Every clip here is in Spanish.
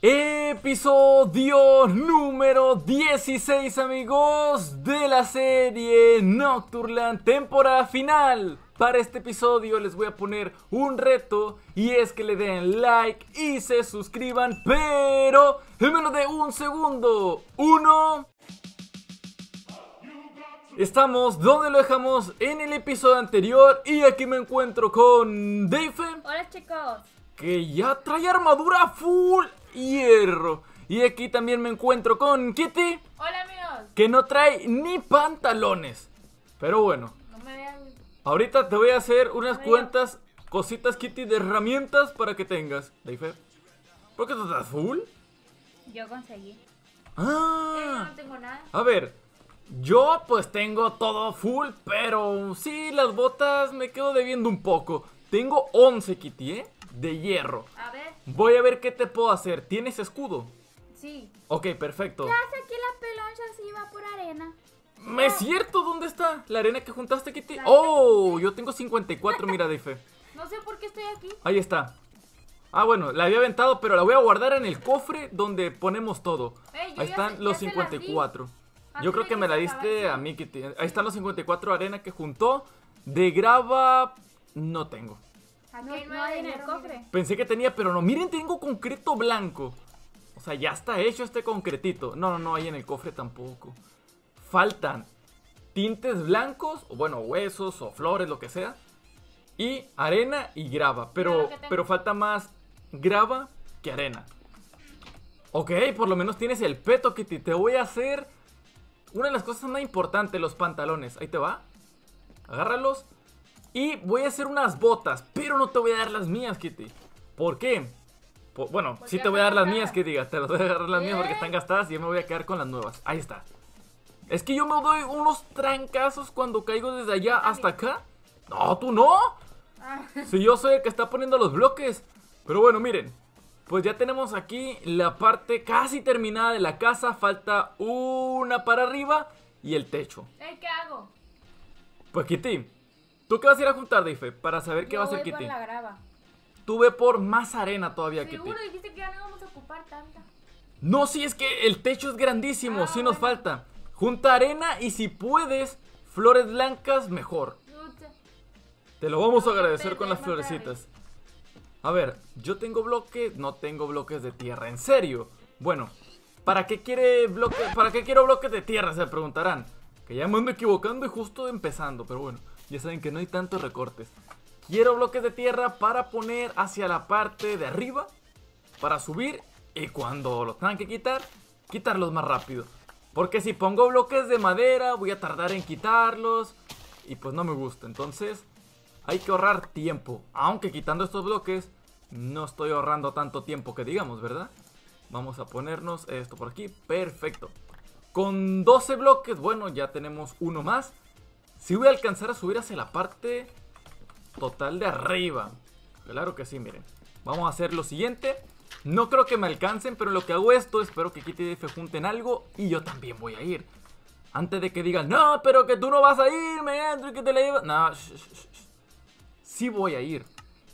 Episodio número 16 amigos de la serie Nocturland temporada final. Para este episodio les voy a poner un reto y es que le den like y se suscriban Pero en menos de un segundo. Uno. Estamos donde lo dejamos en el episodio anterior y aquí me encuentro con Dave. Hola chicos. Que ya trae armadura full hierro. Y aquí también me encuentro con Kitty. Hola amigos. Que no trae ni pantalones. Pero bueno. No me vean. Ahorita te voy a hacer unas cuantas cositas, Kitty, de herramientas para que tengas. Dave. ¿Por qué tú estás full? Yo conseguí. Ah. Eh, no tengo nada. A ver, yo pues tengo todo full, pero sí, las botas me quedo debiendo un poco. Tengo 11, Kitty, ¿eh? De hierro. A ver. Voy a ver qué te puedo hacer. ¿Tienes escudo? Sí. Ok, perfecto. ¿Qué hace aquí la peloncha si va por arena? ¿Me es cierto? ¿Dónde está? ¿La arena que juntaste, Kitty? Oh, yo tengo 54, mira, de fe. No sé por qué estoy aquí. Ahí está. Ah, bueno, la había aventado, pero la voy a guardar en el cofre donde ponemos todo. Ey, Ahí están los ya se las di. 54. A Yo creo que me la diste a mí, Kitty. Ahí están los 54 arena que juntó. De grava no tengo. No- hay no hay en el cofre. miren. Pensé que tenía, pero no. Miren, tengo concreto blanco. O sea, ya está hecho este concretito. No, no, no, ahí en el cofre tampoco. Faltan tintes blancos, o bueno, huesos o flores, lo que sea. Y arena y grava. Pero, pero falta más grava que arena. Ok, por lo menos tienes el peto, Kitty. Te voy a hacer una de las cosas más importantes, los pantalones. Ahí te va. Agárralos. Y voy a hacer unas botas, pero no te voy a dar las mías, Kitty. ¿Por qué? Bueno, Porque sí te voy a dar las mías, que diga. Te las voy a agarrar las mías porque están gastadas y yo me voy a quedar con las nuevas. Ahí está. Es que yo me doy unos trancazos cuando caigo desde allá hasta acá. No, tú no. Ah, Si yo soy el que está poniendo los bloques. Pero bueno, miren. Pues ya tenemos aquí la parte casi terminada de la casa. Falta una para arriba y el techo. Ey, ¿qué hago? Pues Kitty, ¿tú qué vas a ir a juntar, Daife? Para saber qué Yo va a hacer voy por Kitty. la grava. Tú ve por más arena todavía, Kitty. Seguro dijiste que ya no íbamos a ocupar tanta. No, sí, es que el techo es grandísimo, Ah, sí nos bueno. falta. Junta arena y si puedes, flores blancas, mejor. Te lo vamos a agradecer con las florecitas. A ver, yo tengo bloques, no tengo bloques de tierra, en serio. Bueno, ¿para qué quiere bloque, para qué quiero bloques de tierra? Se preguntarán. Que ya me ando equivocando y justo empezando, pero bueno, ya saben que no hay tantos recortes. Quiero bloques de tierra para poner hacia la parte de arriba, para subir y cuando los tengan que quitar, quitarlos más rápido. Porque si pongo bloques de madera, voy a tardar en quitarlos y pues no me gusta. Entonces, hay que ahorrar tiempo. Aunque quitando estos bloques, no estoy ahorrando tanto tiempo que digamos, ¿verdad? Vamos a ponernos esto por aquí. Perfecto. Con 12 bloques, bueno, ya tenemos uno más. Si voy a alcanzar a subir hacia la parte total de arriba. Claro que sí, miren. Vamos a hacer lo siguiente. No creo que me alcancen, pero lo que hago esto, espero que Kitty y F junten algo y yo también voy a ir. Antes de que digan, no, pero que tú no vas a ir, me entro y que te la llevas. No, sh. sí voy a ir.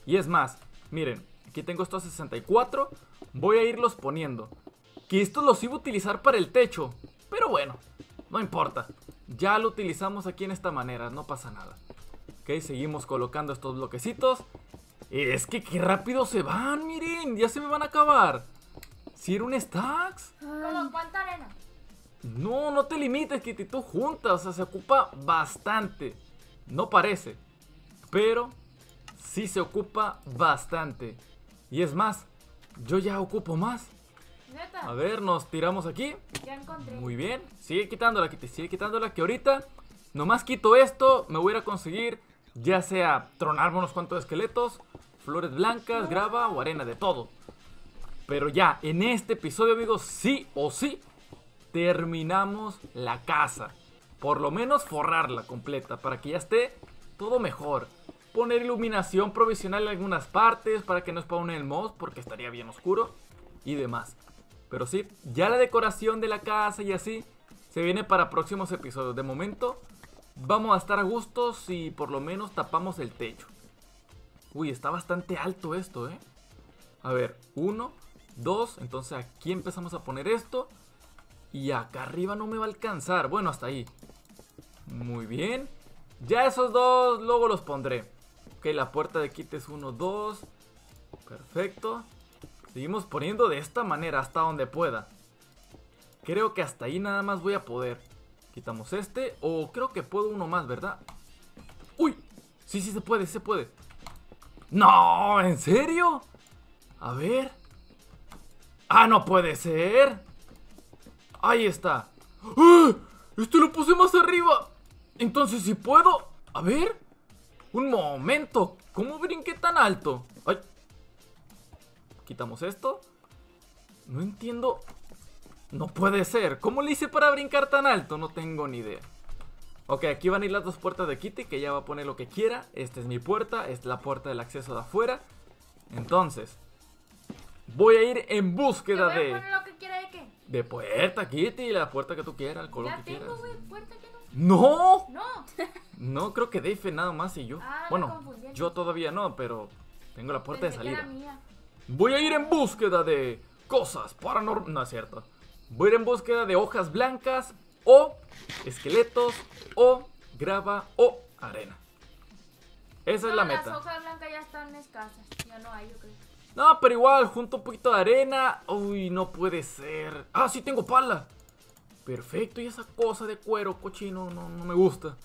Y es más, miren, aquí tengo estos 64. Voy a irlos poniendo. Que estos los iba a utilizar para el techo. Pero bueno, no importa. Ya lo utilizamos aquí en esta manera, no pasa nada. Ok, seguimos colocando estos bloquecitos. Es que qué rápido se van, miren, ya se me van a acabar. Si era un stacks. ¿Cómo cuánta arena? No, no te limites, Kitty, tú juntas, o sea, se ocupa bastante. No parece, pero sí se ocupa bastante. Y es más, yo ya ocupo más. Neta. A ver, nos tiramos aquí. Ya encontré. Muy bien, sigue quitándola, sigue quitándola, que ahorita nomás quito esto, me voy a ir a conseguir ya sea tronarme unos cuantos esqueletos, flores blancas, grava o arena, de todo. Pero ya, en este episodio, amigos, sí o sí, terminamos la casa. Por lo menos forrarla completa, para que ya esté todo mejor. Poner iluminación provisional en algunas partes, para que no spawne el mouse, porque estaría bien oscuro. Y demás. Pero sí, ya la decoración de la casa y así, se viene para próximos episodios. De momento, vamos a estar a gusto si por lo menos tapamos el techo. Uy, está bastante alto esto, ¿eh? A ver, uno, dos. Entonces aquí empezamos a poner esto. Y acá arriba no me va a alcanzar. Bueno, hasta ahí. Muy bien. Ya esos dos luego los pondré. Ok, la puerta de kit es uno, dos. Perfecto. Seguimos poniendo de esta manera hasta donde pueda. Creo que hasta ahí nada más voy a poder. Quitamos este. O creo que puedo uno más, ¿verdad? ¡Uy! Sí, sí se puede, se puede. ¡No! ¿En serio? A ver. ¡Ah, no puede ser! Ahí está. ¡Ah! Este lo puse más arriba. Entonces, si puedo. A ver. Un momento. ¿Cómo brinqué tan alto? Quitamos esto. No entiendo. No puede ser. ¿Cómo le hice para brincar tan alto? No tengo ni idea. Ok, aquí van a ir las dos puertas de Kitty, que ya va a poner lo que quiera. Esta es mi puerta, esta es la puerta del acceso de afuera. Entonces, voy a ir en búsqueda voy a de, poner lo que quiera de qué. de puerta, Kitty, la puerta que tú quieras, el color Ya que quieras. tengo, güey, puerta que no. ¡No! No. No, creo que Dave nada más y yo. Ah, bueno, yo todavía no, pero tengo la puerta Pensé de que era salida. mía. Voy a ir en búsqueda de cosas paranormales. No es cierto. Voy a ir en búsqueda de hojas blancas o esqueletos o grava o arena. Esa es la Las meta. hojas blancas ya están escasas. Ya no hay, yo creo. No, pero igual, junto un poquito de arena. Uy, no puede ser. Ah, sí tengo pala. Perfecto, y esa cosa de cuero cochino no, no me gusta.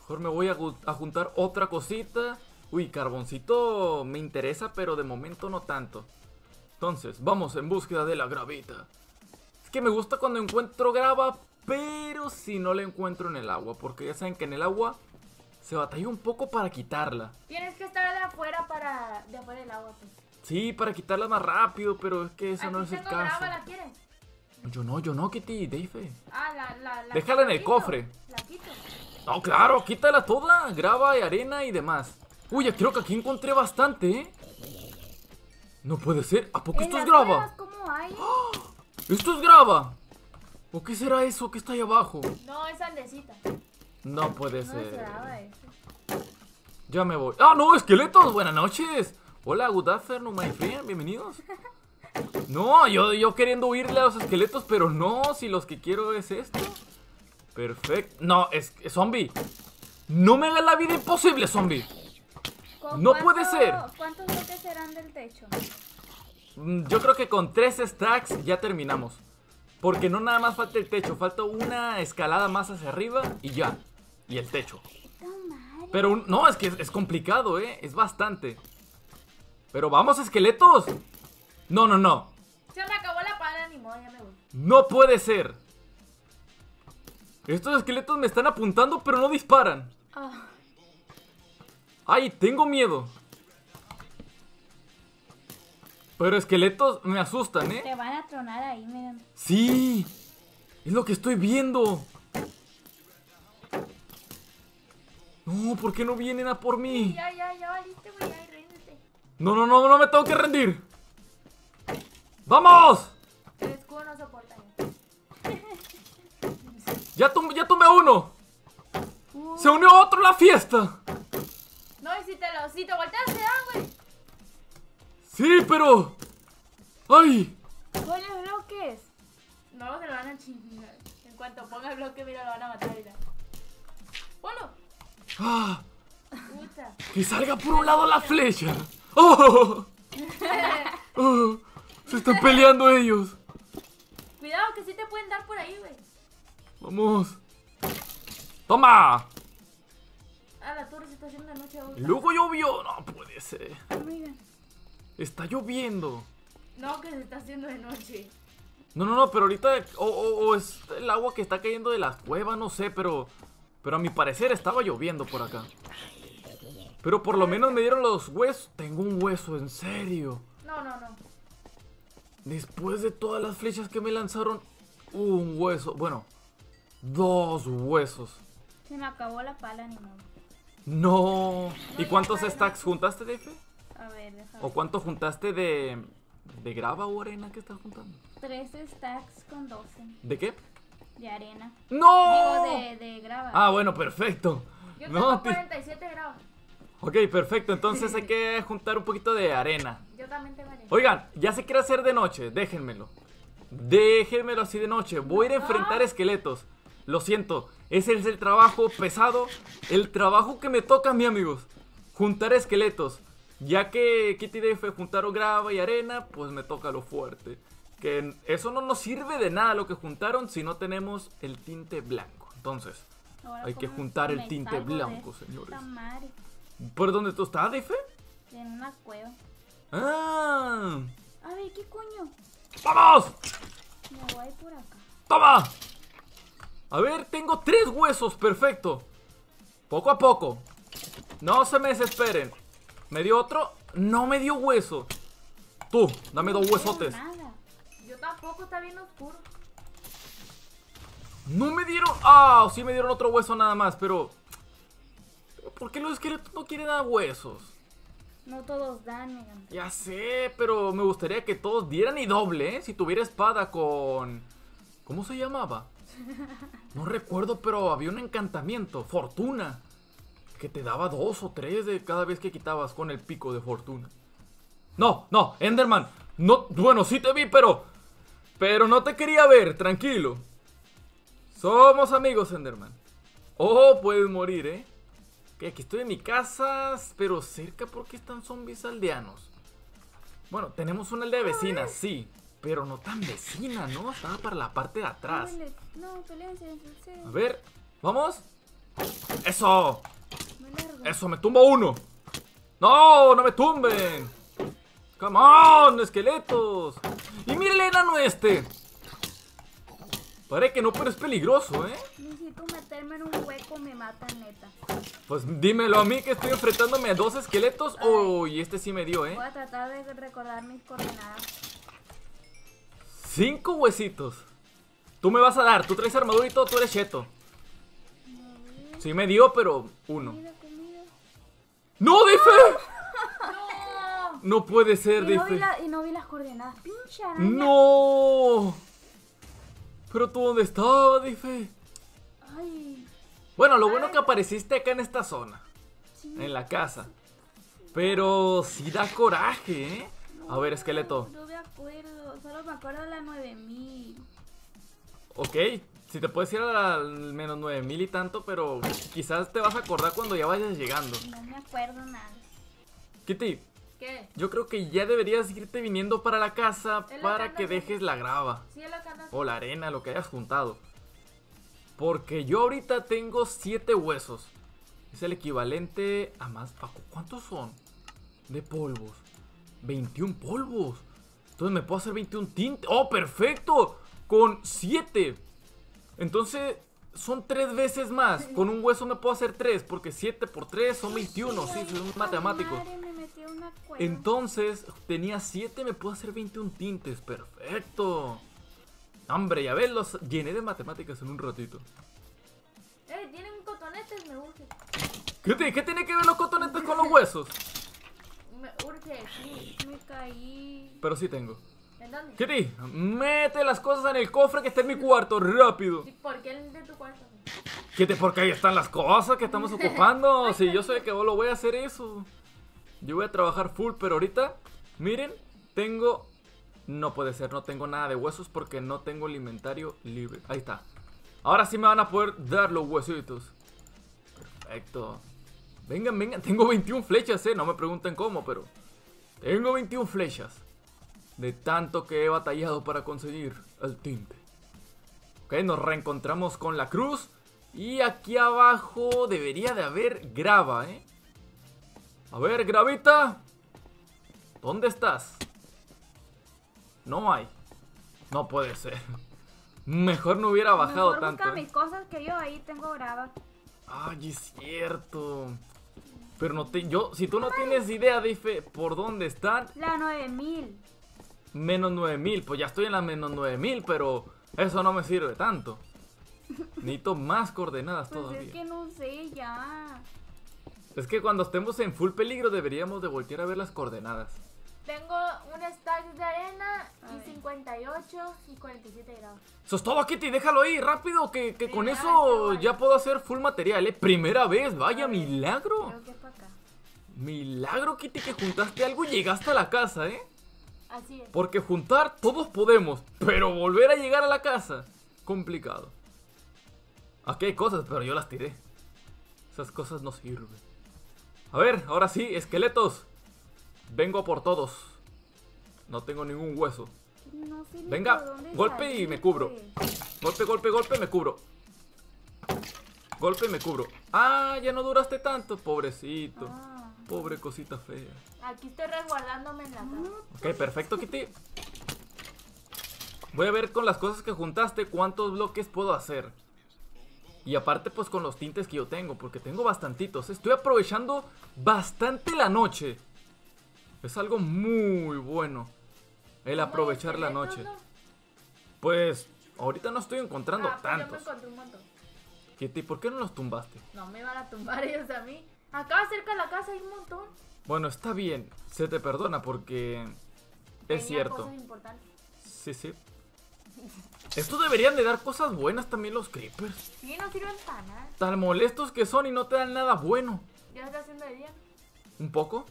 Mejor me voy a juntar otra cosita. Uy, carboncito me interesa, pero de momento no tanto. Entonces, vamos en búsqueda de la gravita. Es que me gusta cuando encuentro grava, pero si no la encuentro en el agua. Porque ya saben que en el agua se batalla un poco para quitarla. Tienes que estar de afuera para. de afuera del agua, pues. Sí, para quitarla más rápido, pero es que ese no es el caso. grava, ¿la quieres? Yo no, yo no, Kitty, Dave. Ah, la, la, la Déjala en el quito, cofre. La quito. No, claro, quítala toda. Grava y arena y demás. Uy, ya creo que aquí encontré bastante, ¿eh? No puede ser. ¿A poco esto es grava? ¿Cómo hay? ¿Esto es grava? ¿O qué será eso que está ahí abajo? No, es andecita. No puede No ser. eso. Ya me voy. ¡Ah, no! ¡Esqueletos! ¡Buenas noches! Hola, good afternoon, my friend. Bienvenidos. No, yo, yo queriendo huirle a los esqueletos, pero no, si los que quiero es esto. Perfecto. No, es, es zombie. No me haga la vida imposible, zombie. ¿Con No puede ser. ¿Cuántos bloques serán del techo? Mm, Yo creo que con tres stacks ya terminamos. Porque no nada más falta el techo, falta una escalada más hacia arriba y ya. Y el techo. Pero un- no, es que es, es complicado, ¿eh? Es bastante. Pero vamos, esqueletos. No, no, no. Se me acabó la pala, ni modo, ya me voy. No puede ser. Estos esqueletos me están apuntando, pero no disparan. Ah, Ay, tengo miedo. Pero esqueletos me asustan, ¿eh? te van a tronar ahí, miren. Sí, es lo que estoy viendo. No, ¿por qué no vienen a por mí? Ya, ya, ya valiste, güey, ya, ríndete. No, no, no, no me tengo que rendir. ¡Vamos! El escudo no soporta ya. Tum- ya tomé uno. Uh, Se unió otro a la fiesta. Si te volteas, te dan, güey. Sí, pero... ¡Ay! ponle bloques. No, se lo van a chingar. En cuanto ponga el bloque, mira, lo van a matar, mira. Ponlo. ¡Ah! Puta. Que salga por un lado la flecha. ¡Oh! ¡Oh! Se están peleando ellos. Cuidado, que sí te pueden dar por ahí, güey. Vamos. ¡Toma! Ah, la torre se está haciendo de noche, güey. Luego llovió. No puede ser. Miren. Está lloviendo. No, que se está haciendo de noche. No, no, no, pero ahorita. O, o- o es el agua que está cayendo de las cuevas, no sé, pero. Pero a mi parecer estaba lloviendo por acá. Pero por lo menos me dieron los huesos. Tengo un hueso, en serio. No, no, no. Después de todas las flechas que me lanzaron, un hueso. Bueno, dos huesos. Se me acabó la pala, ni modo. No. ¿Y cuántos stacks juntaste, Defe? A ver, déjame. ¿O cuánto juntaste de. de grava o arena que estás juntando? Tres stacks con 12 ¿De qué? de arena. ¡No! Digo, de, de grava. Ah, bueno, perfecto. Yo tengo No, ti- 47 grados. Ok, perfecto. Entonces hay que juntar un poquito de arena. Yo también tengo arena. Oigan, ya se quiere hacer de noche, déjenmelo. Déjenmelo así de noche. Voy a ir a enfrentar esqueletos. Lo siento, ese es el trabajo pesado, el trabajo que me toca a mí, amigos. Juntar esqueletos. Ya que Kitty Day fue juntaron grava y arena, pues me toca lo fuerte. Que eso no nos sirve de nada lo que juntaron si no tenemos el tinte blanco. Entonces, Ahora, Hay que ¿cómo juntar el tinte blanco, señores. ¿por dónde tú estás, Dife? En una cueva. ¡Ah! A ver, ¿qué coño? ¡Vamos! Me voy por acá. ¡Toma! A ver, tengo tres huesos, perfecto. Poco a poco. No se me desesperen. ¿Me dio otro? No me dio hueso. Tú, dame dos No huesotes. nada. Yo tampoco, está bien oscuro. No me dieron... Ah, sí me dieron otro hueso nada más, pero... ¿Por qué los esqueletos no quieren dar huesos? No todos dan. Ya sé, pero me gustaría que todos dieran y doble, ¿eh? Si tuviera espada con... ¿Cómo se llamaba? No recuerdo, pero había un encantamiento, fortuna. Que te daba dos o tres de cada vez que quitabas con el pico de fortuna. No, no, Enderman. No, bueno, sí te vi, pero... Pero no te quería ver, tranquilo. Somos amigos, Enderman. Oh, puedes morir, ¿eh? Que aquí estoy en mi casa, pero cerca porque están zombies aldeanos. Bueno, tenemos una aldea vecina, sí, pero no tan vecina, ¿no? Estaba para la parte de atrás. No. A ver, ¿vamos? ¡Eso! Me. ¡Eso, me tumba uno! ¡No, no me tumben! ¡Come on, esqueletos! ¡Y mire el enano este! Parece que no, pero es peligroso, ¿eh? Necesito meterme en un hueco, me matan neta. Pues dímelo a mí que estoy enfrentándome a dos esqueletos. ¡Oh, y este sí me dio, eh! Voy a tratar de recordar mis coordenadas. Cinco huesitos. Tú me vas a dar, tú traes armadura y todo, tú eres cheto. Sí me dio, pero uno. ¡No, Dife! ¡No! Puede ser, Y no, vi Dife. la- y no vi las coordenadas. Pinche araña. ¡No! ¿Pero tú dónde estabas, Dife? Ay, Bueno, lo bueno que apareciste acá en esta zona. sí. En la casa. Pero sí da coraje, ¿eh? A ver, esqueleto. No me acuerdo, solo me acuerdo de la 9000. Ok, si te puedes ir al menos 9000 y tanto, pero quizás te vas a acordar cuando ya vayas llegando. No me acuerdo nada. Kitty, ¿Qué? yo creo que ya deberías irte viniendo para la casa para que dejes la grava Sí, o la arena, lo que hayas juntado. Porque yo ahorita tengo 7 huesos. Es el equivalente a más... ¿a cu- ¿Cuántos son? De polvos. 21 polvos. Entonces me puedo hacer 21 tintes. ¡Oh, perfecto! Con 7. Entonces son 3 veces más. Con un hueso me puedo hacer 3. Porque 7 por 3 son 21. Sí, soy un matemático. Entonces, tenía 7, me puedo hacer 21 tintes. Perfecto. Hombre, ya ves, los llené de matemáticas en un ratito. Eh, tienen cotonetes, me urge. ¿Qué, te- qué tiene que ver los cotonetes con los huesos? Me urge, sí. Me caí. Pero sí tengo. ¿En dónde? Kitty, mete las cosas en el cofre que está en mi cuarto, rápido. Sí, ¿Por qué el de tu cuarto? Kitty, porque ahí están las cosas que estamos ocupando. Si yo sé que vos lo voy a hacer eso. Yo voy a trabajar full, pero ahorita, miren, tengo... No puede ser, no tengo nada de huesos porque no tengo el inventario libre. Ahí está. Ahora sí me van a poder dar los huesitos. Perfecto. Vengan, vengan, tengo 21 flechas, eh. No me pregunten cómo, pero... Tengo 21 flechas. De tanto que he batallado para conseguir el tinte. Ok, nos reencontramos con la cruz. Y aquí abajo debería de haber grava, ¿eh? A ver, gravita. ¿Dónde estás? No hay. No puede ser. Mejor no hubiera bajado Mejor tanto. busca ¿eh? mis cosas que yo ahí tengo grava. Ay, es cierto. Pero no te, yo, si tú no tienes idea, Dife, por dónde están, La 9000. menos 9000. Pues ya estoy en la menos 9000, pero eso no me sirve tanto. Necesito más coordenadas Pues todavía. es que no sé ya. Es que cuando estemos en full peligro deberíamos de voltear a ver las coordenadas. Tengo un stack de arena A y ver. 58 y 47 grados. Eso es todo, Kitty, déjalo ahí, rápido, que, que con eso ya puedo hacer full material, ¿eh? Primera vez, vaya milagro. Creo que es para acá. Milagro, Kitty, que juntaste algo y llegaste a la casa, ¿eh? Así es. Porque juntar todos podemos, pero volver a llegar a la casa, complicado. Aquí hay cosas, pero yo las tiré. Esas cosas no sirven. A ver, ahora sí, esqueletos. Vengo por todos. No tengo ningún hueso. No sé Venga, golpe y me cubro. Golpe, golpe, golpe, me cubro. Golpe, me cubro. Ah, ya no duraste tanto, pobrecito. Ah. Pobre cosita fea. Aquí estoy resguardándome en la cama. Ok, perfecto, Kitty. Voy a ver con las cosas que juntaste cuántos bloques puedo hacer. Y aparte, pues con los tintes que yo tengo, porque tengo bastantitos. Estoy aprovechando bastante la noche. Es algo muy bueno. El aprovechar la noche. ¿no? Pues, ahorita no estoy encontrando Ah, pues yo me tantos. encontré un montón. Kitty, ¿por qué no los tumbaste? No me van a tumbar ellos a mí. Acá cerca de la casa hay un montón. Bueno, está bien. Se te perdona porque... Es cierto. cosas importantes. Sí, sí. Esto deberían de dar cosas buenas también los creepers. Sí, no sirven para nada. Tan molestos que son y no te dan nada bueno. Ya está haciendo de día. ¿Un poco?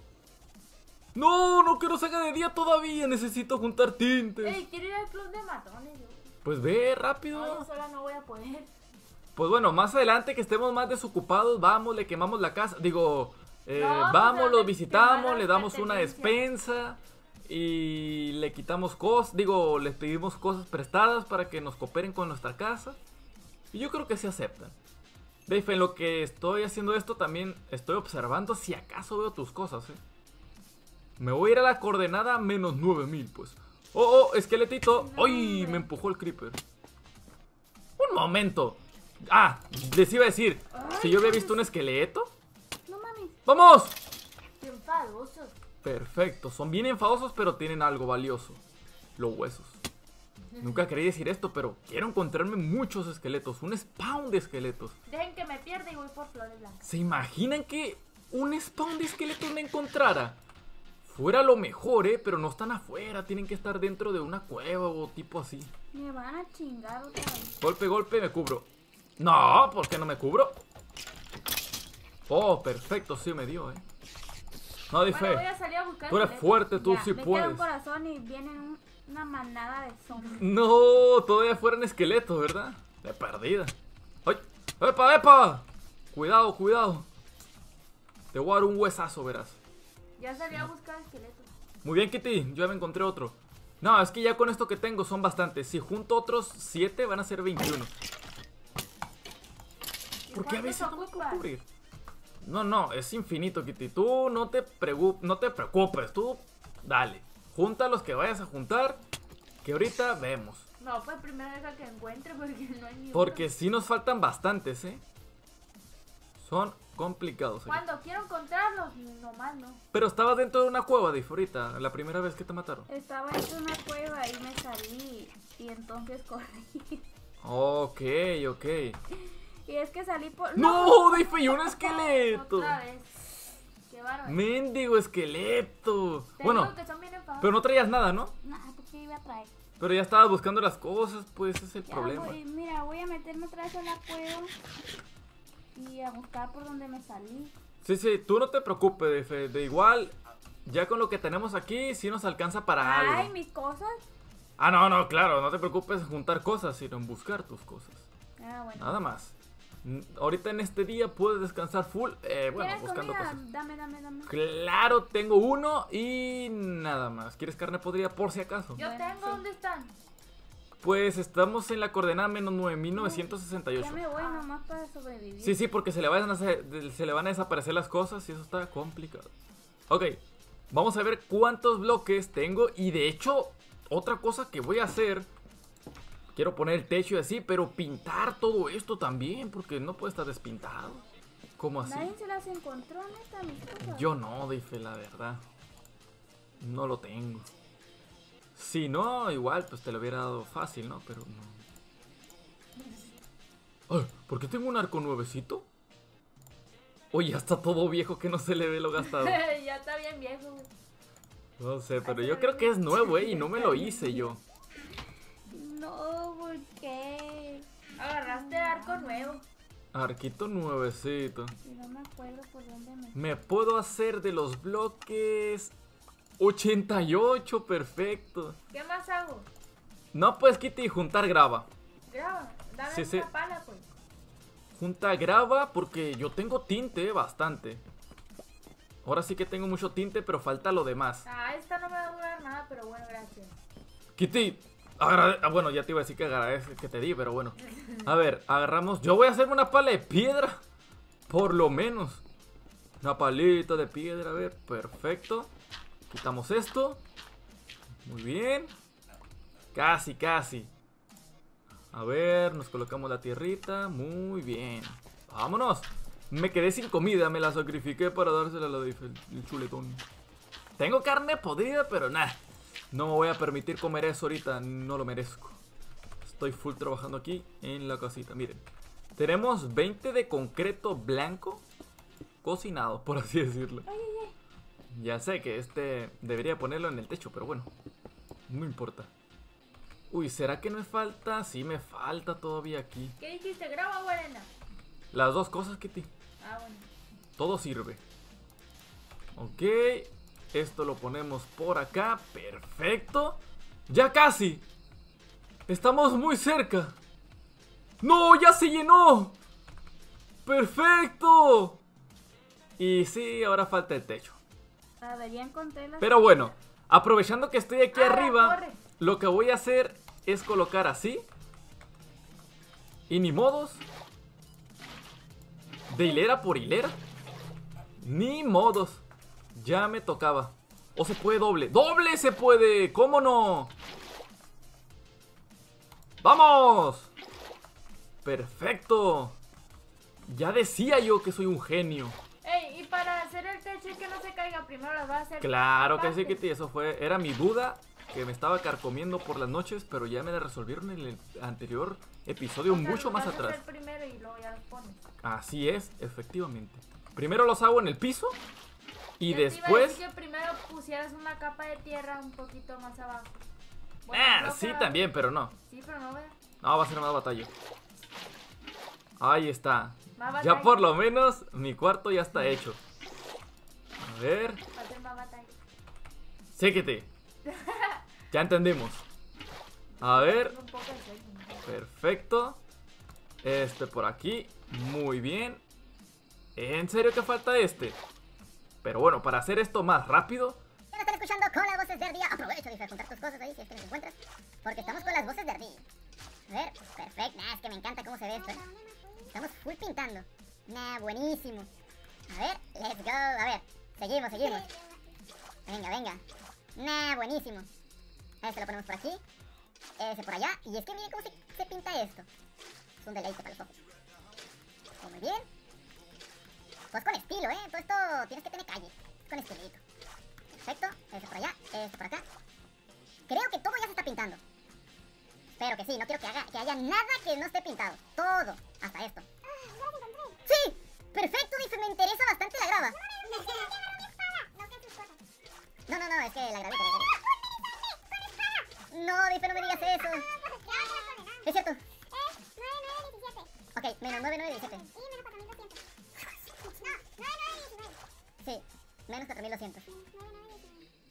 No, no quiero sacar de día todavía. Necesito juntar tintes. Ey, quiero ir al club de matones. yo. Pues ve No, rápido. yo sola no voy a poder. Pues bueno, más adelante que estemos más desocupados, vamos, le quemamos la casa. Digo, eh, No, pues, vamos, a los visitamos, le damos una despensa y le quitamos cosas. Digo, les pedimos cosas prestadas para que nos cooperen con nuestra casa. Y yo creo que se aceptan. Dave, en lo que estoy haciendo esto también estoy observando si acaso veo tus cosas, ¿eh? Me voy a ir a la coordenada menos 9000, pues. Oh, oh, esqueletito. ¡Ay! Me empujó el creeper. Un momento. Ah, les iba a decir. Si yo había visto un esqueleto. No mames. ¡Vamos! Qué enfadosos. Perfecto. Son bien enfadosos, pero tienen algo valioso. Los huesos. Nunca quería decir esto, pero quiero encontrarme muchos esqueletos. Un spawn de esqueletos. Dejen que me pierda y voy por flores blancas. ¿Se imaginan que un spawn de esqueletos me encontrara? Fuera lo mejor, ¿eh? Pero no están afuera. Tienen que estar dentro de una cueva o tipo así. Me van a chingar otra vez. Golpe, golpe, me cubro. No, ¿por qué no me cubro? Oh, perfecto, sí me dio, ¿eh? No Bueno, voy a salir a buscar Tú eres fuerte, tú Ya, sí me puedes. un corazón y vienen una manada de zombies. No, todavía fueran esqueletos, ¿verdad? De perdida. ¡Ay! ¡Epa, epa! Cuidado, cuidado. Te voy a dar un huesazo, verás. Ya salí a buscar esqueletos. Muy bien, Kitty, yo ya me encontré otro. No, es que ya con esto que tengo son bastantes. Si junto otros 7 van a ser 21. ¿Y Porque a veces no me puedo cubrir. No, no, es infinito, Kitty. Tú no te, no te preocupes, tú dale. Junta los que vayas a juntar, que ahorita vemos. No, pues primero deja que encuentre porque no hay ni Porque uno. sí nos faltan bastantes, ¿eh? Son complicados. aquí. Cuando quiero encontrarlos, nomás no. Pero estabas dentro de una cueva, Dave, ahorita, la primera vez que te mataron. Estaba en una cueva y me salí. Y entonces corrí. Ok, ok. Y es que salí por. ¡No, Dave, y un esqueleto! Otra vez. Qué bárbaro. Mendigo esqueleto. Te Bueno, digo que son bien pero no traías nada, ¿no? Nah, ¿por qué iba a traer? Pero ya estabas buscando las cosas, pues ese es el Ya problema. voy- mira, voy a meterme otra vez a la cueva. Y a buscar por donde me salí. Sí, sí, tú no te preocupes. De igual, ya con lo que tenemos aquí, sí nos alcanza para Ay, algo. mis cosas. Ah, no, no, claro, no te preocupes en juntar cosas, sino en buscar tus cosas. Ah, bueno. Nada más. Ahorita en este día puedes descansar full, eh, bueno, ¿Quieres buscando comida? cosas. Dame, dame, dame. Claro, tengo uno y nada más. ¿Quieres carne podrida por si acaso? Yo Bueno, tengo, sí. ¿dónde están? Pues estamos en la coordenada menos Ya 9968. me voy nomás para sobrevivir. Sí, sí, porque se le, van a, hacer- se le van a desaparecer las cosas y eso está complicado. Ok, vamos a ver cuántos bloques tengo y de hecho, otra cosa que voy a hacer, quiero poner el techo y así, pero pintar todo esto también, porque no puede estar despintado. ¿Cómo así? Nadie se las encontró, neta, mis cosas. Yo no, Dife, la verdad. No lo tengo. Si no, igual, pues te lo hubiera dado fácil, ¿no? Pero no. Ay, ¿por qué tengo un arco nuevecito? Oye, ya está todo viejo que no se le ve lo gastado. ya está bien viejo. No sé, pero yo creo que es nuevo, ¿eh? Y no me lo hice yo. No, ¿por qué? Agarraste arco nuevo. Arquito nuevecito. Y no me acuerdo por dónde me. Me puedo hacer de los bloques 88, perfecto. ¿Qué más hago? No, pues Kitty, juntar grava. Graba. Dame Sí, una sí. pala, pues. Junta grava porque yo tengo tinte bastante. Ahora sí que tengo mucho tinte, pero falta lo demás. Ah, esta no me va a durar nada, pero bueno, gracias. Kitty, agrade- ah, bueno, ya te iba a decir que agradece que te di, pero bueno. A ver, agarramos. Yo voy a hacerme una pala de piedra. Por lo menos. Una palita de piedra, a ver, perfecto. Quitamos esto. Muy bien. Casi, casi. A ver, nos colocamos la tierrita. Muy bien. Vámonos. Me quedé sin comida, me la sacrifiqué para dársela a la de el chuletón. Tengo carne podrida, pero nada. No me voy a permitir comer eso ahorita, no lo merezco. Estoy full trabajando aquí en la casita, miren. Tenemos 20 de concreto blanco cocinado, por así decirlo. Ya sé que este debería ponerlo en el techo, pero bueno, no importa. Uy, ¿será que no me falta? Sí, me falta todavía aquí. ¿Qué dijiste? ¿Graba o arena? Las dos cosas, Kitty. Ah, bueno. Todo sirve. Ok. Esto lo ponemos por acá. Perfecto. Ya casi. Estamos muy cerca. ¡No! ¡Ya se llenó! ¡Perfecto! Y sí, ahora falta el techo. A ver, ya encontré las. Pero bueno, aprovechando que estoy aquí Ah, arriba, corre. lo que voy a hacer es colocar así. Y ni modos. De hilera por hilera. Ni modos. Ya me tocaba. O se puede doble. ¡Doble se puede! ¿Cómo no? ¡Vamos! Perfecto. Ya decía yo que soy un genio. Caiga, primero las vas a hacer. Claro que sí. Kitty, eso fue. Era mi duda que me estaba carcomiendo por las noches, pero ya me la resolvieron en el anterior episodio, O sea, mucho más atrás. hacer primero y luego ya los pones. Así es, efectivamente. Primero los hago en el piso y Yo te iba a después. decir que primero pusieras una capa de tierra un poquito más abajo. Bueno, Ah, sí, también, pero no. Sí, pero no veas. No, va a ser más batalla. Ahí está. Más Ya por lo menos mi cuarto ya está hecho. A ver. Séquete. Ya entendimos. A ver. De. Perfecto. Este por aquí. Muy bien. ¿En serio que falta este? Pero bueno, para hacer esto más rápido. Nos están escuchando con las voces de Ardilla. Aprovecho, dice, a juntar tus cosas ahí si es que las encuentras. Porque estamos con las voces de Ardilla. A ver, perfecto. Nah, es que me encanta cómo se ve esto. eh. Estamos full pintando. Nah, buenísimo. A ver, let's go. A ver, seguimos, seguimos. Venga, venga. Nah, buenísimo. Este lo ponemos por aquí. Ese por allá. Y es que miren cómo se, se pinta esto. Es un deleite para los ojos. Oh, muy bien. Pues con estilo, ¿eh? Todo esto tienes que tener calle. Con estilito. Perfecto. Este por allá, este por acá. Creo que todo ya se está pintando. Espero que sí, no quiero que, haga, que haya nada que no esté pintado. Todo. Hasta esto. ¡Sí! Perfecto, dice, me interesa bastante la grava. No, no, no, es que la gravita. No, dice, no me digas eso. Es cierto. Ok, menos 9, 9, 17. Sí, menos 4200.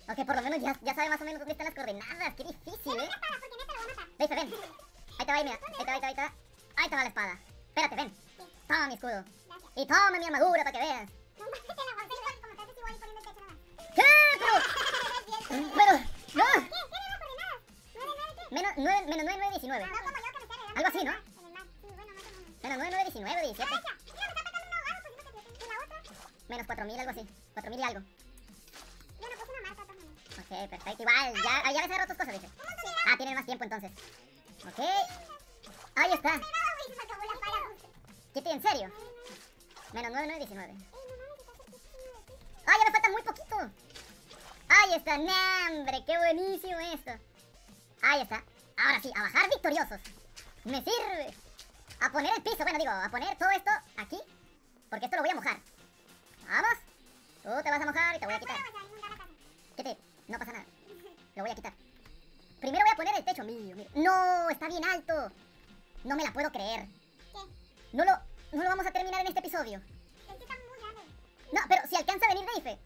Ok, por lo menos ya, ya sabe más o menos dónde están las coordenadas. Qué difícil, ¿eh? Dice, ven. Ahí te va, ahí, mira. Ahí te ahí te va, ahí te va. Ahí te va la espada. Espérate, ven. Toma mi escudo. Y toma mi armadura para que veas. ¿Qué? Pero... Pero... ¡No! Menos 9, menos 9, 9, 19. Algo así, ¿no? Menos 9, 9, 19, 17. Menos 4000, algo así. 4000 y algo. Ok, perfecto. Igual, ya, ah, ya les agarró tus cosas, dice. Ah, tienen más tiempo entonces. Ok. Ahí está. Kitty, ¿en serio? Menos 9, 9, 19. ¡Ah, ya me falta muy poquito! Ahí está, ¡Nah, hombre! ¡Qué buenísimo esto! Ahí está. Ahora sí, a bajar victoriosos. Me sirve. A poner el piso, bueno, digo, a poner todo esto aquí. Porque esto lo voy a mojar. Vamos. Tú te vas a mojar y te voy a quitar. Kitty, no pasa nada. Lo voy a quitar. Primero voy a poner el techo mío. mira. No, está bien alto. No me la puedo creer. No lo... no lo vamos a terminar en este episodio. No, pero si alcanza a venir Deife,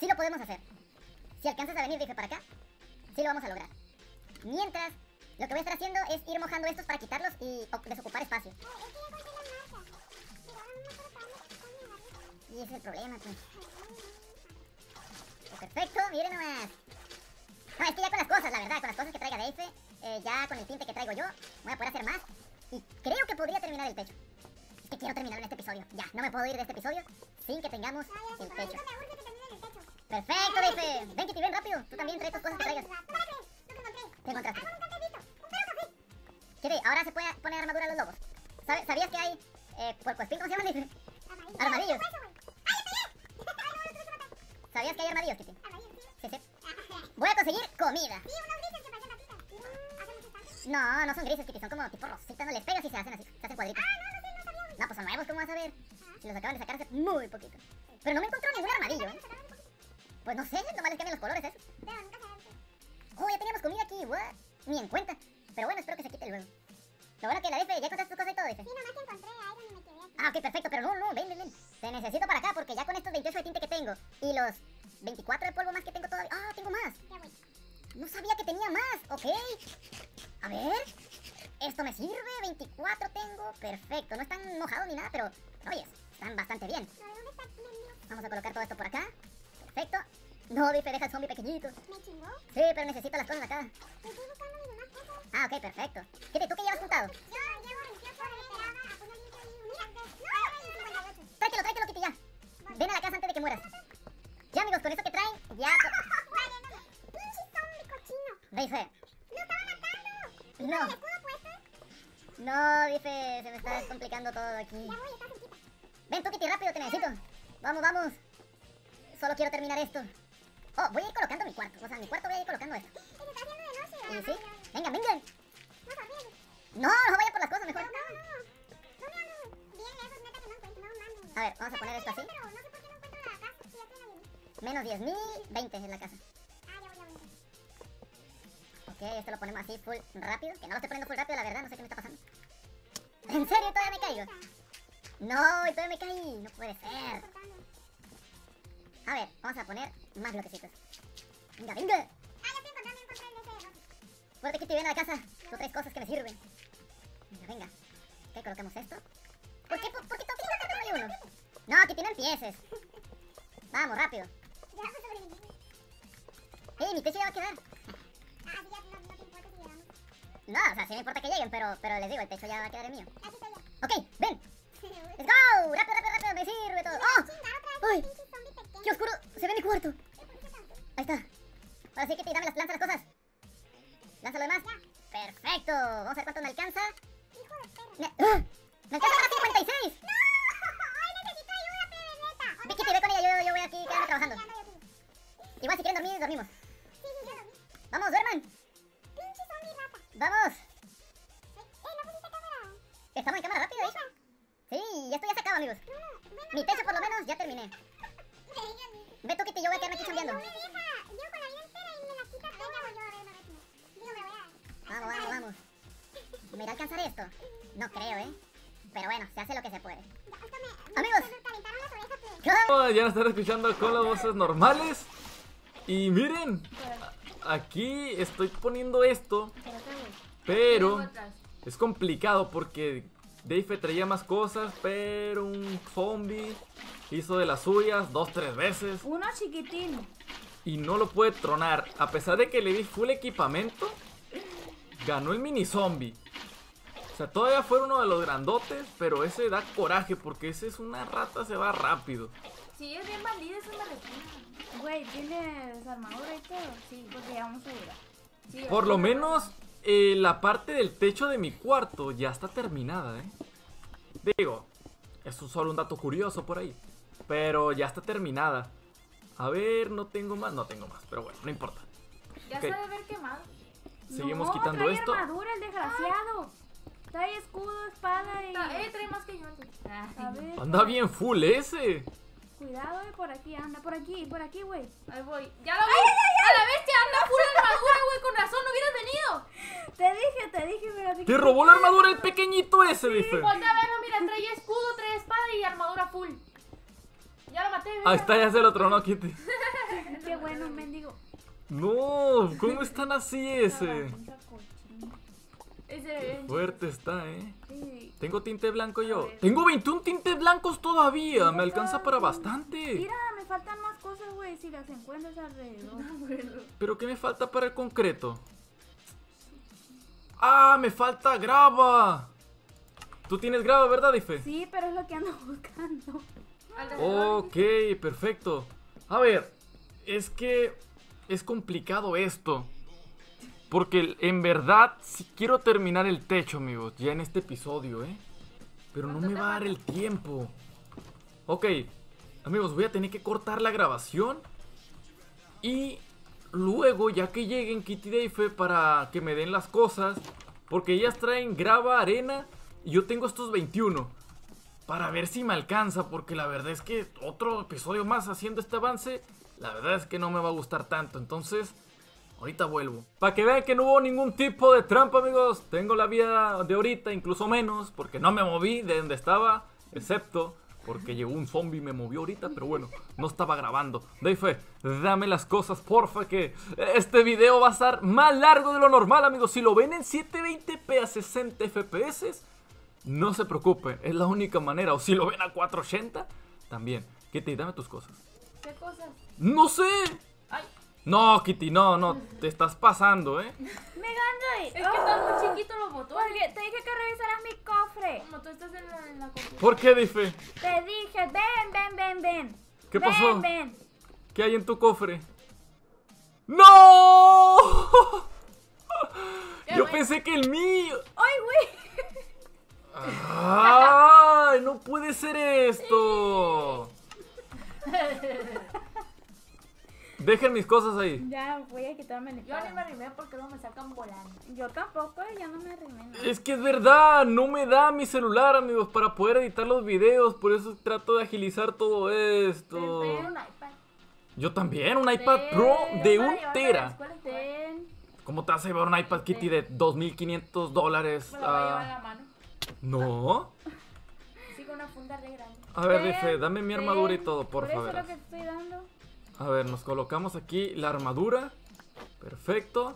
sí lo podemos hacer. Si alcanzas a venir Deife para acá, sí lo vamos a lograr. Mientras, lo que voy a estar haciendo es ir mojando estos para quitarlos y desocupar espacio. Y ese es el problema, pues. Pues perfecto, miren nomás. No, es que ya con las cosas, la verdad, con las cosas que traiga Deife, eh, ya con el tinte que traigo yo, voy a poder hacer más. Y creo que podría terminar el techo. Que quiero terminarlo en este episodio. Ya, no me puedo ir de este episodio sin que tengamos el techo. Perfecto, Deife. Ven, Kitty, ven rápido. Tú también traes tus cosas que traigas. ¿Qué encontraste? Kitty, ahora se puede poner armadura a los lobos. ¿Sabe- ¿Sabías que hay eh, puercoespín? ¿Cómo se llaman, Deife? Armadillos. ¿Sabías que hay armadillos, Kitty? Sí, sí. Voy a conseguir comida. No, no son grises, Kitty, son como tipo rositas, no les pegas y se hacen así, se hacen cuadritos. Pues son nuevos, ¿cómo vas a ver? Si los acaban de sacar hace muy poquito. Pero no me encontró ningún armadillo, ¿eh? Pues no sé, nomás les cambian los colores, ¿eh? Oh, ya teníamos comida aquí, what? Ni en cuenta. Pero bueno, espero que se quite luego. Lo bueno que la DF, ¿ya encontraste tu cosa y todo, DF? Ah, ok, perfecto, pero no, no, ven, ven, ven. Te necesito para acá porque ya con estos 28 de tinte que tengo y los 24 de polvo más que tengo todavía. Ah, tengo más. No sabía que tenía más, ok. A ver. Esto me sirve, 24 tengo. Perfecto, no están mojados ni nada, pero oye, están bastante bien. Vamos a colocar todo esto por acá. Perfecto. No, dice, deja el zombie pequeñito. Sí, pero necesito las cosas acá. Ah, ok, perfecto. Kitty, ¿tú qué llevas juntado? Tráetelo, tráetelo, Kitty, ya. Ven a la casa antes de que mueras. Ya, amigos, con eso que traen, ya. Dice. No. No, dice, se me está descomplicando todo aquí. Ven tú, Kitty, rápido, te necesito. Vamos, vamos. Solo quiero terminar esto. Oh, voy a ir colocando mi cuarto. O sea, en mi cuarto voy a ir colocando esto. ¿Y sí? Vengan, vengan. No, no vaya por las cosas, mejor. A ver, vamos a poner esto así. Menos 10.000, 20 es la casa. Ok, esto lo ponemos así full rápido. Que no lo estoy poniendo full rápido, la verdad, no sé qué me está pasando. ¿En serio todavía me caigo? No, y todavía me caí. No puede ser. A ver, vamos a poner más bloquecitos. Venga, venga. Fuerte Kitty, ven a la casa. Son tres cosas que me sirven. Venga, venga. Ok, colocamos esto. ¿Por qué? ¿Por, por qué todos no hay uno? No, Kitty, no empieces. Vamos, rápido. ¡Ey, mi techo ya va a quedar! No, o sea, sí me importa que lleguen, pero, pero les digo, el techo ya va a quedar el mío. Ok, ven. ¡Let's go! ¡Rápido, rápido, rápido! ¡Me sirve todo! ¡Oh! ¡Ay! ¡Qué oscuro! ¡Se ve mi cuarto! Ahí está. Ahora sí, Kitty, dame las, lanza las cosas. Lanza lo demás. Perfecto. Vamos a ver cuánto me alcanza. Me, ¡Ah! ¡Me alcanza para 56! Ve, Kitty, ve con ella. Yo, yo voy aquí quedarme trabajando. Igual si quieren dormir, dormimos. Vamos, duerman. Vamos. Estamos en cámara rápida, ¿eh? Sí, esto ya se acaba, amigos. Mi techo por lo menos ya terminé. Ve tú, Kitty, yo voy a quedarme aquí chambeando. Vamos, vamos, vamos. ¿Me irá a alcanzar esto? No creo, ¿eh? Pero bueno, se hace lo que se puede. Amigos. Oh, ya nos están escuchando con las voces normales. Y miren, aquí estoy poniendo esto, pero es complicado porque Dave traía más cosas, pero un zombie hizo de las suyas dos, tres veces Uno chiquitín. y no lo puede tronar. A pesar de que le di full equipamiento, ganó el mini zombie. O sea, todavía fue uno de los grandotes, pero ese da coraje porque ese es una rata, se va rápido. Sí, es bien bandida esa maletina. Güey, ¿tienes armadura y todo? Sí, porque ya vamos a llegar. Sí, Por lo menos eh, la parte del techo de mi cuarto ya está terminada, ¿eh? Digo, es un- solo un dato curioso por ahí. Pero ya está terminada. A ver, no tengo más, no tengo más, pero bueno, no importa. Ya ok. se debe ver quemado. Seguimos no, quitando trae esto. armadura el desgraciado. Trae escudo, espada y... Eh, trae más que yo antes. A ver, Anda bien full ese. Cuidado, eh, por aquí, anda, por aquí, por aquí, güey. Ahí voy. Ya lo vi. A la bestia anda full armadura, güey. Con razón, no hubieras venido. Te dije, te dije, pero... Te robó la armadura el pequeñito ese, dice. Ponte a verlo, mira, trae escudo, trae armadura full. Ya lo maté, Ahí está, ya se lo tronó Kitty. Qué bueno, mendigo. No, ¿cómo están así ese? Fuerte está, eh. Sí. ¿Tengo tinte blanco yo? Tengo 21 tintes blancos todavía. Me alcanza para bastante. Mira, me faltan más cosas, güey, si las encuentras alrededor. ¿Pero qué me falta para el concreto? ¡Ah! ¡Me falta grava! Tú tienes grava, ¿verdad, Ife? Sí, pero es lo que ando buscando. Ok, perfecto. A ver, es que es complicado esto. Porque en verdad sí quiero terminar el techo, amigos, ya en este episodio, ¿eh? Pero no me va a dar el tiempo. Ok, amigos, voy a tener que cortar la grabación. Y luego, ya que lleguen Kitty Deife para que me den las cosas, porque ellas traen grava, arena, y yo tengo estos 21 para ver si me alcanza, porque la verdad es que otro episodio más haciendo este avance, la verdad es que no me va a gustar tanto, entonces ahorita vuelvo. Para que vean que no hubo ningún tipo de trampa, amigos, tengo la vida de ahorita, incluso menos, porque no me moví de donde estaba, excepto porque llegó un zombie y me movió ahorita, pero bueno, no estaba grabando. Deife, dame las cosas, porfa, que este video va a estar más largo de lo normal, amigos. Si lo ven en 720p a 60 fps, no se preocupen, es la única manera. O si lo ven a 480, también. Kitty, dame tus cosas. ¿Qué cosas? ¡No sé! No, Kitty, no, no, te estás pasando, ¿eh? ¡Megandroid! es que están muy chiquitos los botones. Porque te dije que revisaras mi cofre. Como tú estás en la, en la computadora. ¿Por qué, Dife? Te dije, ven, ven, ven, ven. ¿Qué ven, pasó? Ven, ¿Qué hay en tu cofre? ¡No! Yo pensé que el mío. ¡Ay, güey! ¡Ay! No puede ser esto. Dejen mis cosas ahí. Ya, voy a quitarme el Yo ni me arrimé porque no me sacan volando. Yo tampoco, ya no me arrimé. Es que es verdad, no me da mi celular, amigos, para poder editar los videos. Por eso trato de agilizar todo esto. Te un iPad. Yo también, un iPad Pro de un tera. Ten. ¿Cómo te vas a llevar un iPad Kitty de 2.500 dólares? Me lo voy a llevar en Ah, la mano. no. Sí, con una funda de grande. A ver, Ten, Dife, dame mi armadura y ten. todo, por Por eso favor. es lo que te estoy dando. A ver, nos colocamos aquí la armadura. Perfecto.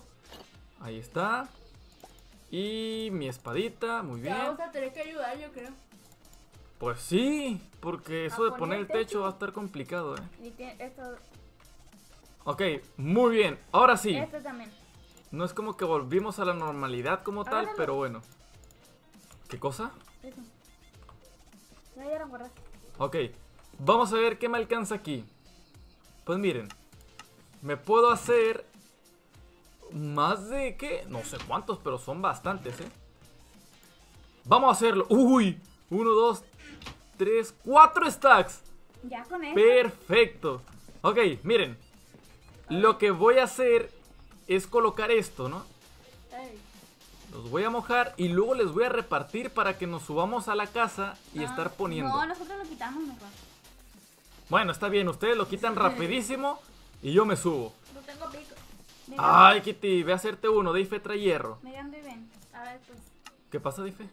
Ahí está. Y mi espadita, muy bien. vamos a tener que ayudar, yo creo. Pues sí, porque eso de poner el techo. va a estar complicado, eh. Esto, Ok, muy bien. Ahora sí. también. No es como que volvimos a la normalidad como tal, pero bueno. ¿Qué cosa? Eso. No, ya lo. Ok, vamos a ver qué me alcanza aquí. Pues miren, me puedo hacer más de qué, no sé cuántos, pero son bastantes, ¿eh? Vamos a hacerlo. Uy, uno, dos, tres, cuatro stacks. Ya con esto. Perfecto. Ok, miren. Lo que voy a hacer es colocar esto, ¿no? Los voy a mojar y luego les voy a repartir para que nos subamos a la casa y Ah, estar poniendo. No, nosotros lo quitamos mejor. Bueno, está bien, ustedes lo quitan rapidísimo y yo me subo. No tengo pico. Ay, Kitty, ve a hacerte uno, Dife trae hierro. Megando y ven. A ver, pues. ¿Qué pasa, Dife?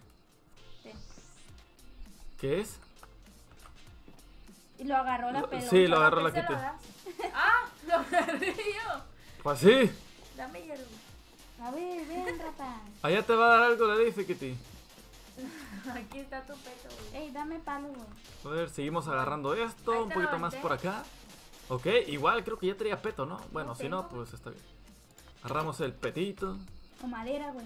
¿Qué es? Y lo agarró la Lo- pelota. sí, lo agarró ¿Qué la Kitty. ¡Ah! Lo agarré yo. Pues sí, Dame hierro. A ver, ven, rapaz. allá te va a dar algo de Dife, Kitty. Aquí está tu peto, güey. Ey, dame palo, güey. A ver, seguimos agarrando esto, un poquito más por acá. Ok, igual creo que ya traía peto, ¿no? Bueno, No si no, pues está bien. Agarramos el petito. O madera, güey.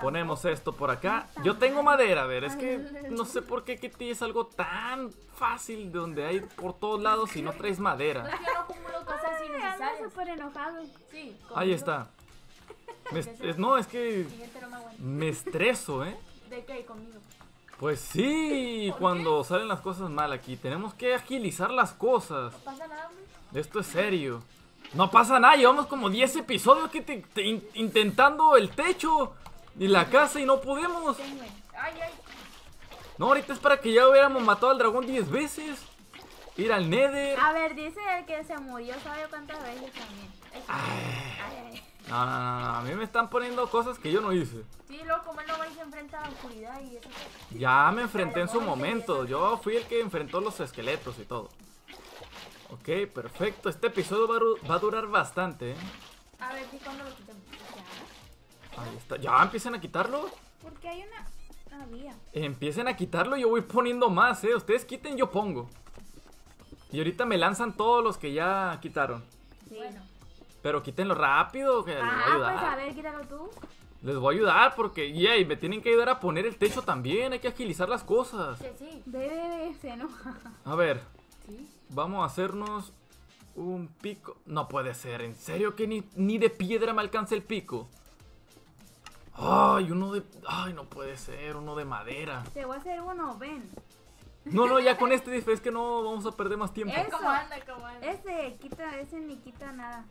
Ponemos esto por acá. Yo tengo madera, a ver, es que no sé por qué Kitty es algo tan fácil de donde hay por todos lados y no traes madera. es que yo no acumulo cosas Ay, innecesarias. súper enojado. Sí. Ahí está. Me est- es- no, es que me estreso, ¿eh? ¿De qué? Conmigo. Pues sí, ¿Por cuando salen las cosas mal aquí. Tenemos que agilizar las cosas. No pasa nada, güey. Esto es serio. No pasa nada, llevamos como 10 episodios que te- te in- intentando el techo y la casa y no podemos. Ay, ay. No, ahorita es para que ya hubiéramos matado al dragón 10 veces. Ir al Nether. A ver, dice el que se murió, ¿sabe cuántas veces también? Eso. Ay, ay, ay. No, no, no, no, a mí me están poniendo cosas que yo no hice. Sí, luego como él no va y se enfrenta a la oscuridad y eso. Ya me enfrenté en su momento. Yo fui el que enfrentó los esqueletos y todo. Ok, perfecto. Este episodio va a, ru- va a durar bastante, ¿eh? A ver si cuando lo quitemos. Ya. Ahí está. Ya empiecen a quitarlo. Porque hay una. Había. Empiecen a quitarlo. Yo voy poniendo más, ¿eh? Ustedes quiten, yo pongo. Y ahorita me lanzan todos los que ya quitaron. Sí. Bueno. Pero quítenlo rápido, que les voy a Ah, pues ayudar. a ver, quítalo tú. Les voy a ayudar porque, yay, me tienen que ayudar a poner el techo también. Hay que agilizar las cosas. Sí, sí. Bebe, se enoja. A ver, Sí. vamos a hacernos un pico. No puede ser, ¿en serio que ni, ni de piedra me alcanza el pico? Ay, uno de... Ay, no puede ser, uno de madera. Te voy a hacer uno, ven. No, no, ya con este es que no vamos a perder más tiempo. Eso. ¿Cómo anda? ¿Cómo anda? Ese quita, ese ni quita nada.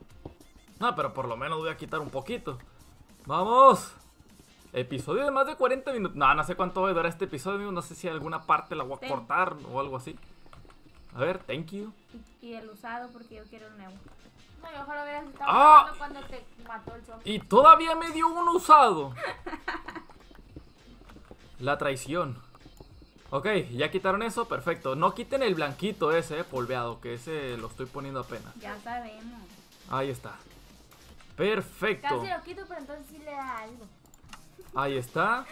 No, pero por lo menos voy a quitar un poquito. ¡Vamos! Episodio de más de 40 minutos. No, no sé cuánto va a durar este episodio, amigo. No sé si alguna parte la voy a Ten. cortar o algo así. A ver, thank you. Y, y el usado porque yo quiero el nuevo. No, yo ojalá hubieras estado Ah. cuando te mató el zombie. Y todavía me dio uno usado. La traición. Ok, ya quitaron eso, perfecto. No quiten el blanquito ese, eh, polveado, que ese lo estoy poniendo apenas. Ya sabemos. Ahí está. Perfecto. Casi lo quito, pero entonces sí le da algo. Ahí está.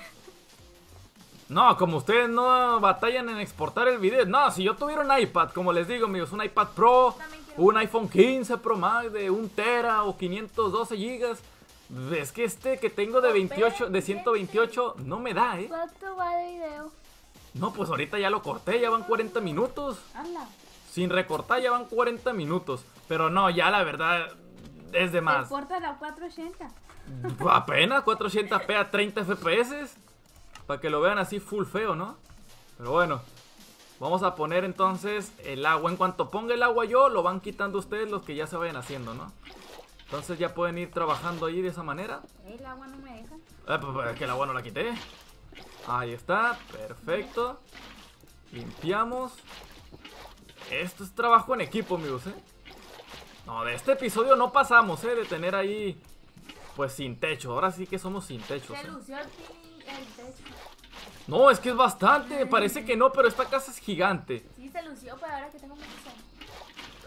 No, como ustedes no batallan en exportar el video. No, si yo tuviera un iPad, como les digo, amigos, un iPad Pro, un iPhone 15 Pro Max de 1 tera o 512 gigas. Es que este que tengo de 28, de 128, no me da, ¿eh? ¿Cuánto va de video? No, pues ahorita ya lo corté, ya van 40 minutos. Sin recortar ya van 40 minutos. Pero no, ya la verdad es de más. Exporta la 480. Apenas 400p a 30 FPS. Para que lo vean así full feo, ¿no? Pero bueno. Vamos a poner entonces el agua. En cuanto ponga el agua yo, lo van quitando ustedes los que ya se vayan haciendo, ¿no? Entonces ya pueden ir trabajando ahí de esa manera. El agua no me deja. Eh, pues, pues, es que el agua no la quité. Ahí está, perfecto. Limpiamos. Esto es trabajo en equipo, amigos, ¿eh? No, de este episodio no pasamos, ¿eh? De tener ahí, pues sin techo. Ahora sí que somos sin techo. Se ¿eh? lució el, techo. No, es que es bastante. Parece que no, pero esta casa es gigante. Sí, se lució, pero ahora que tengo muchos años.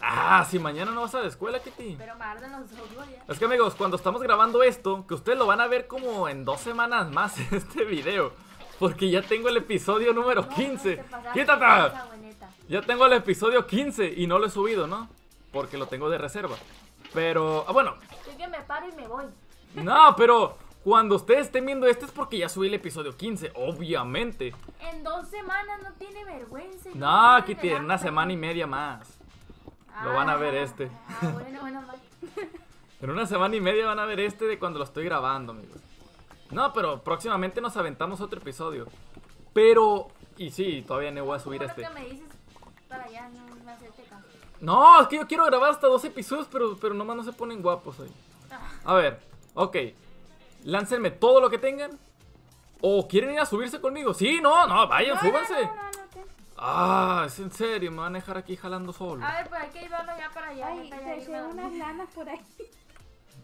Ah, si mañana no vas a la escuela, Kitty. Pero me arden los ojos ya. Es que amigos, cuando estamos grabando esto, que ustedes lo van a ver como en dos semanas más este video. Porque ya tengo el episodio número 15. No, te pasaste de ¡Quítate! Ya tengo el episodio 15 y no lo he subido, ¿no? Porque lo tengo de reserva. Pero, ah, bueno, Así que me paro y me voy. no, pero cuando ustedes estén viendo este es porque ya subí el episodio 15, obviamente. En dos semanas no tiene vergüenza. No, Kitty, en una semana y media más. lo van a ver este. Ah, bueno, bueno. En una semana y media van a ver este de cuando lo estoy grabando, amigos. No, pero próximamente nos aventamos otro episodio. Pero, y sí, todavía no voy a subir este. que me dices para allá, no. No, es que yo quiero grabar hasta dos episodios, pero, pero nomás no se ponen guapos ahí. A ver, ok. Láncenme todo lo que tengan. ¿O quieren ir a subirse conmigo? Sí, no, no, vayan, No, súbanse. No, no, no, no, ¿qué? Ah, es en serio, me van a dejar aquí jalando solo. A ver, pues hay que llevarlo ya para allá. Ay, a unas lanas por ahí.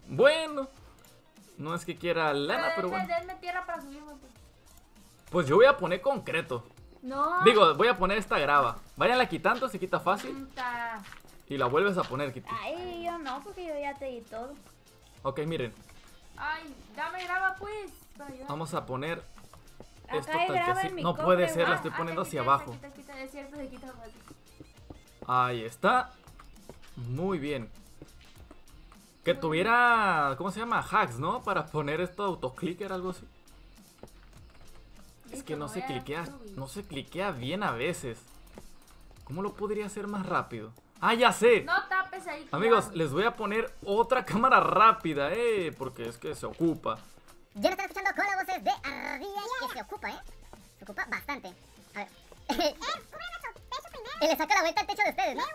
Bueno, no es que quiera lana, pero denme- bueno. denme tierra para subirme, pues. Pues yo voy a poner concreto. No. Digo, voy a poner esta grava. Váyanla quitando, se quita fácil. Y la vuelves a poner, Kitty. Ay, yo no, porque yo ya te di todo. Ok, miren. Ay, dame graba, pues. Vamos a poner esto hay tal que grava así. en mi No cofre, puede ser, la estoy poniendo hacia quita, abajo. Quita, se quita, es cierto, se quita fácil. Ahí está. Muy bien. Que tuviera, ¿cómo se llama? Hacks, ¿no? Para poner esto autoclicker, algo así. Es que no se cliquea, no se cliquea bien a veces. ¿Cómo lo podría hacer más rápido? Ah, ya sé. No tapes ahí. Amigos, les voy a poner otra cámara rápida, eh, porque es que se ocupa. Ya no están escuchando con las voces de Ardilla que se ocupa, ¿eh? Se ocupa bastante. A ver. y le saca la vuelta al techo de ustedes, ¿no?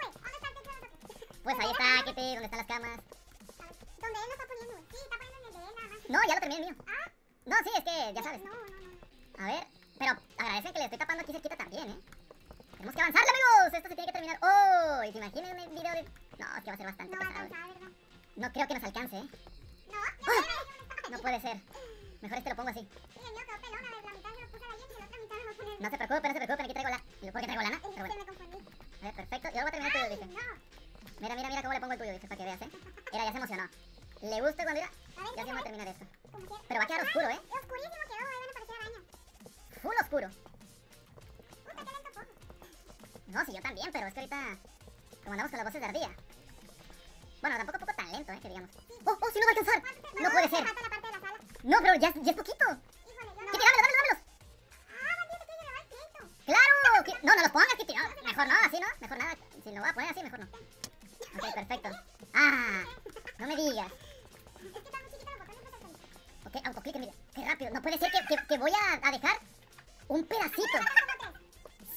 Pues ahí está, Kitty, ¿dónde están las camas? Donde él lo está poniendo. Sí, está poniendo en el de él nada más. No, ya lo terminé el mío. Ah, No, sí, es que ya sabes. no, no, no. A ver, pero agradecen que le estoy tapando aquí cerquita también, ¿eh? Tenemos que avanzarle, amigos. Esto se tiene que terminar. ¡Oh! Y se imaginen el video de. No, es que va a ser bastante No va a pesado. alcanzar. No creo que nos alcance, ¿eh? No, ya, ya. No puede ser. Mejor este lo pongo así. No se preocupen, no se preocupen, aquí traigo la... ¿Por qué traigo lana? Pero Se bueno, a ver, perfecto. Yo voy a terminar el tuyo, dice. No. Mira, mira, mira cómo le pongo el tuyo, dice, para que veas, ¿eh? Mira, ya se emocionó. Le gusta cuando mira... Ya se va a terminar esto. Pero va a quedar oscuro, ¿eh? Oscurísimo quedó, van a aparecer. Full oscuro. No, sí, yo también, pero es que ahorita... Como andamos con las voces de ardilla. Bueno, tampoco poco tan lento, ¿eh? Que digamos. ¡Oh, oh, sí no va a alcanzar! No puede ser. No, pero ya, ya es poquito. Kitty, dámelos, dámelos, dámelos. ¡Claro! Ki- No, no los pongas, Kitty. No, mejor no, así no. Mejor nada. Si lo voy a poner así, mejor no. Ok, perfecto. Ah, no me digas. Que. Ok, autoclick, mira. Qué rápido. No puede ser que, que, que voy a dejar un pedacito.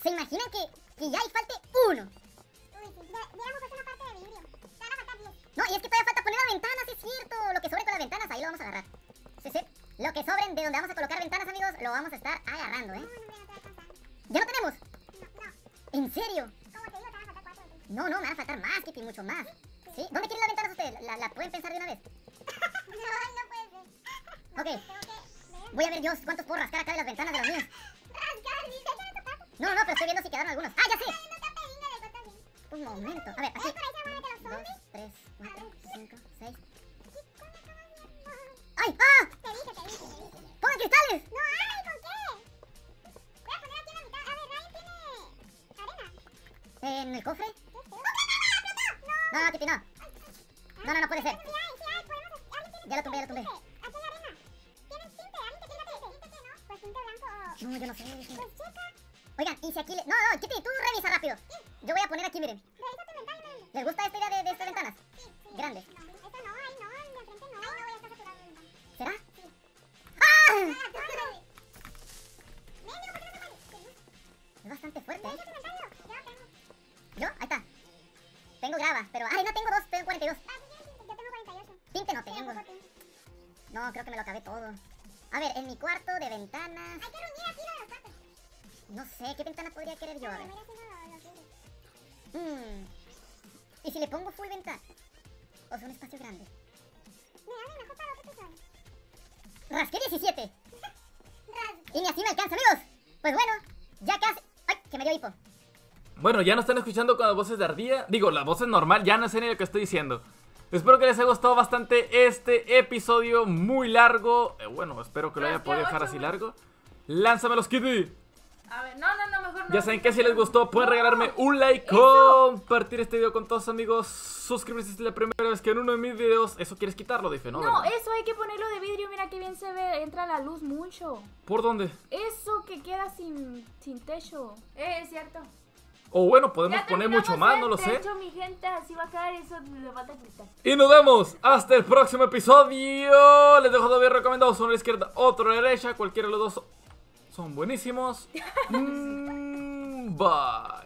¿Se imaginan que, que ya hay falte uno? Uy, sí. De- Hubiéramos puesto una parte de vidrio. Te van a faltar 10. No, y es que todavía falta poner las ventanas, es cierto. Lo que sobre con las ventanas, ahí lo vamos a agarrar. Sí, sí. Lo que sobren de donde vamos a colocar ventanas, amigos, lo vamos a estar agarrando, ¿eh? No, no, no, no. ¿Ya no tenemos? No, no. ¿En serio? Como te digo, te van a faltar 4. No, no, me van a faltar más, Kitty, mucho más. ¿Sí? ¿Dónde quieren las ventanas ustedes? ¿La, la pueden pensar de una vez? Ay, no puede ser. No, Ok. tengo que ver. Voy a ver yo cuántos puedo rascar acá de las ventanas de los míos. No, no, pero estoy viendo si quedaron algunos. ¡Ah, ya sé! Un momento. A ver, aquí. Dos, tres, cuatro, cinco, seis. ¡Ay! ¡Ah! Te dije, te dije, te dije. ¡Pongan cristales! No hay, ¿con qué? Voy a poner aquí en la mitad. A ver, Ryan tiene arena. ¿En el cofre? ¿Qué es esto? ¡Oh, no, no, no, no! No, no, no. No, no, puede ser. Sí hay, sí hay, podemos... ¿Alguien tiene Ya lo tumbé, ya lo tumbé. Aquí hay arena. ¿Tienes tinte? ¿Alguien te tinte? ¿Tinte qué, no? Pues tinte blanco o... No, yo no sé. Pues checa. Oigan, y si aquí le... No, no, Kitty, tú revisa rápido. Yo voy a poner aquí, miren. Revisa tu ventana y me- ¿Les gusta esta idea de, de estas ventanas? Sí, sí. Grandes. No, esta no, ahí no, en el frente no. Ahí no voy a estar saturado de ventana. ¿Será? Sí. ¡Ah! Es bastante fuerte, ¿eh? Yo. Ahí está. Tengo grava, pero... ¡Ay, no tengo dos! Tengo 42. Ah, ¿tú tienes tinte? Yo tengo 48. Tinte no tengo. No, creo que me lo acabé todo. A ver, en mi cuarto de ventanas... Hay que No sé, ¿qué ventana podría querer yo? A Vale, ver. voy haciendo lo- los vidrios. Hmm. ¿Y si le pongo full ventana? O sea, un espacio grande. Mejor para lo que tú. Rasqué 17. Ras- Y ni así me alcanza, amigos. Pues bueno, ya casi... ¡Ay! Que me dio hipo. Bueno, ya no están escuchando con las voces de ardilla. Digo, las voces normal, ya no sé ni lo que estoy diciendo. Espero que les haya gustado bastante este episodio muy largo. Eh, bueno, espero que lo haya podido dejar así largo. Lánzamelos, Kitty. A ver, no, no, no, mejor no. Ya saben que si les gustó pueden regalarme un like, compartir este video con todos sus amigos, suscribirse si es la primera vez que en uno de mis videos, eso quieres quitarlo, dice, ¿no? No, ¿Verdad? eso hay que ponerlo de vidrio, mira que bien se ve, entra la luz mucho. ¿Por dónde? Eso que queda sin, sin techo. Eh, es cierto. O bueno, podemos Ya poner mucho más, no lo sé. mi gente, así va a quedar eso le falta. Y nos vemos hasta el próximo episodio. Les dejo todavía recomendados uno a la izquierda, otro a la derecha. Cualquiera de los dos son buenísimos. Mm, bye.